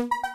you.